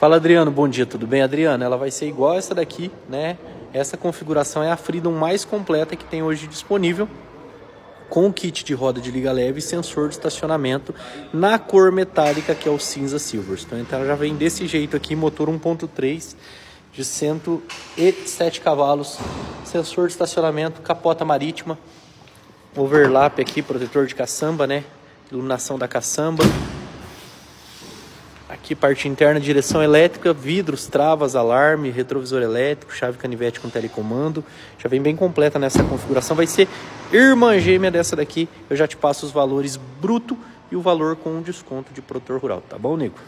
Fala Adriano, bom dia, tudo bem? Adriano, ela vai ser igual essa daqui, né? Essa configuração é a Freedom mais completa que tem hoje disponível, com kit de roda de liga leve e sensor de estacionamento na cor metálica que é o cinza Silverstone. Então ela já vem desse jeito aqui, motor 1.3 de 107 cavalos, sensor de estacionamento, capota marítima, overlap aqui, protetor de caçamba, né? Iluminação da caçamba. Aqui parte interna, direção elétrica, vidros, travas, alarme, retrovisor elétrico, chave canivete com telecomando. Já vem bem completa nessa configuração. Vai ser irmã gêmea dessa daqui. Eu já te passo os valores bruto e o valor com desconto de produtor rural, tá bom, Nico?